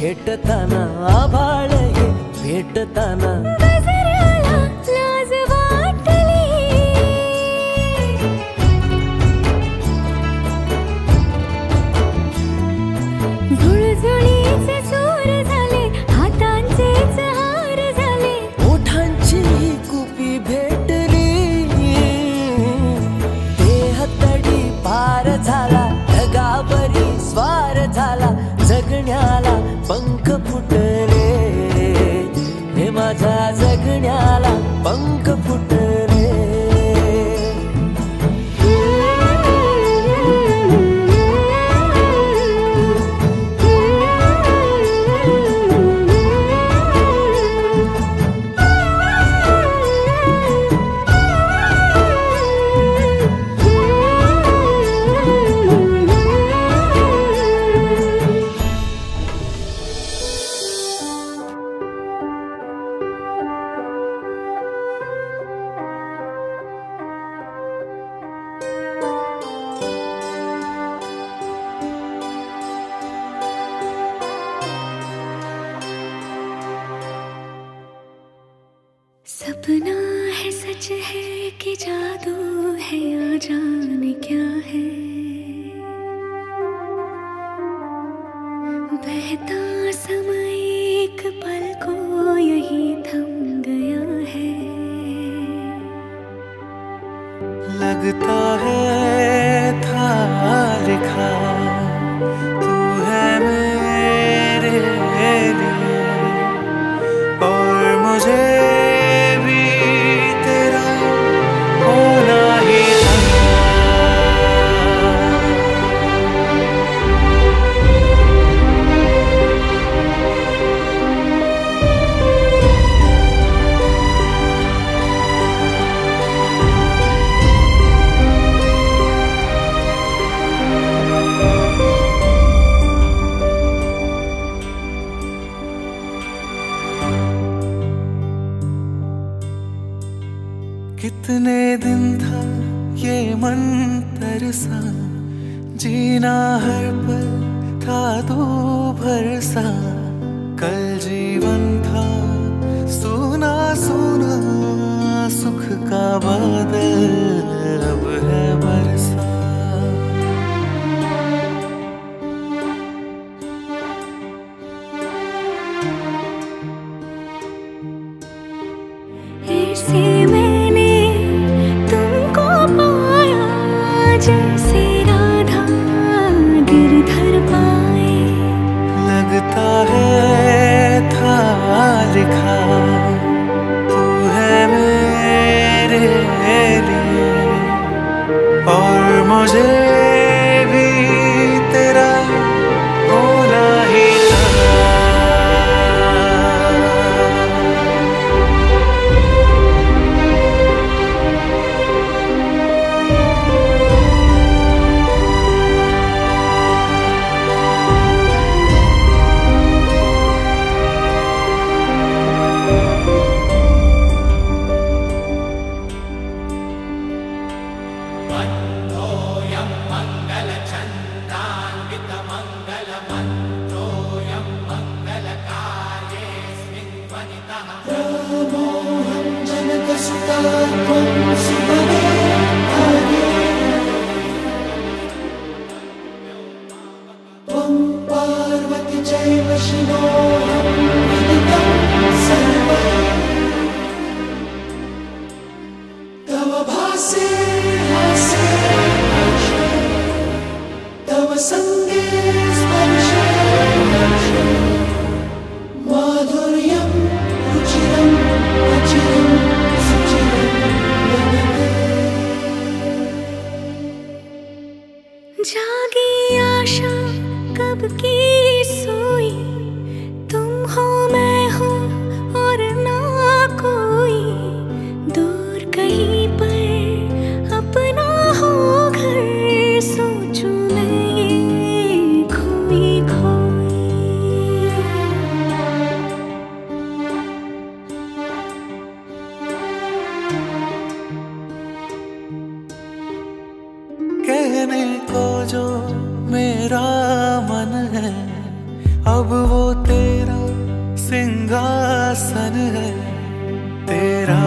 கேட்டத்தானா ஆபாளையே கேட்டத்தானா है कि जादू है या जाने क्या है? बहता समय एक पल को यही थम गया है। लगता है कितने दिन था ये मन तरसा? जीना हर पल था तू भरसा। कल जीवन Namo Janata Sutta अब वो तेरा सिंहासन है तेरा